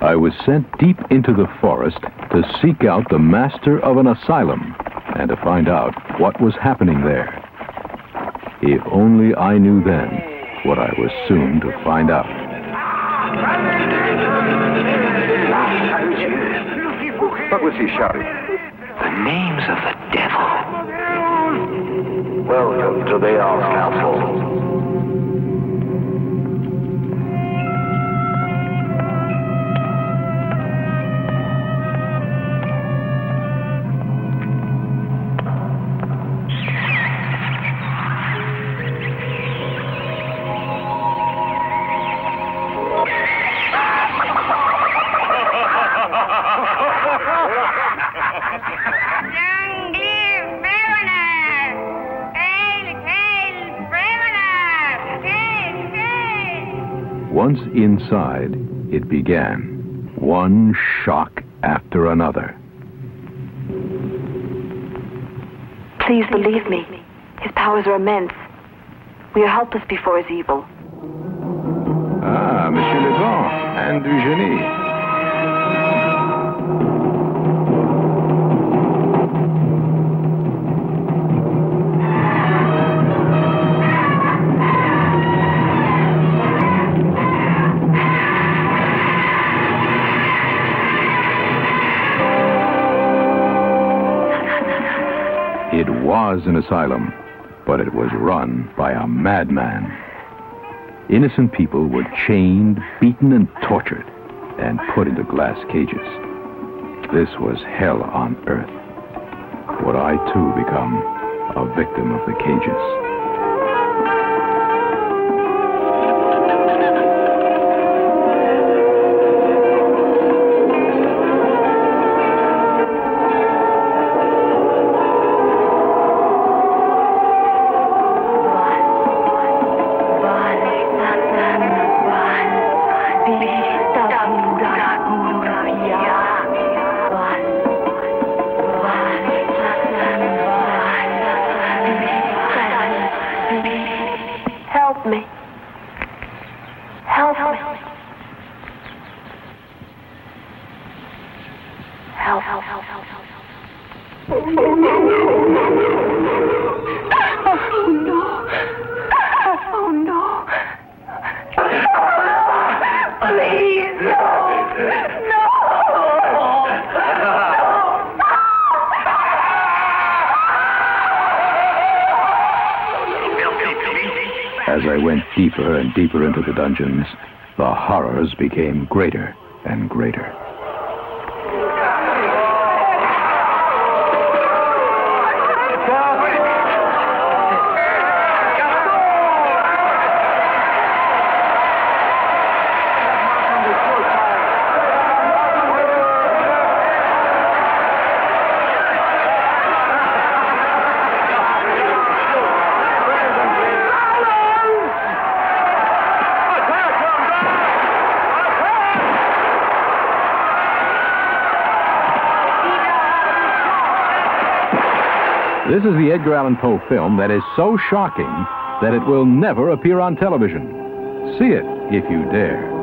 I was sent deep into the forest to seek out the master of an asylum and to find out what was happening there. If only I knew then what I was soon to find out. What was he shouting? The names of the devil. Welcome to the Arts Council. Once inside, it began, one shock after another. Please believe me. His powers are immense. We are helpless before his evil. Ah, Monsieur Legrand and Eugenie. Was an asylum, but it was run by a madman. Innocent people were chained, beaten, and tortured, and put into glass cages. This was hell on earth. Would I too become a victim of the cages? Me. Help me. Help, help, help, help, help. Oh no. Oh no. Please, no. As I went deeper and deeper into the dungeons, the horrors became greater and greater. This is the Edgar Allan Poe film that is so shocking that it will never appear on television. See it if you dare.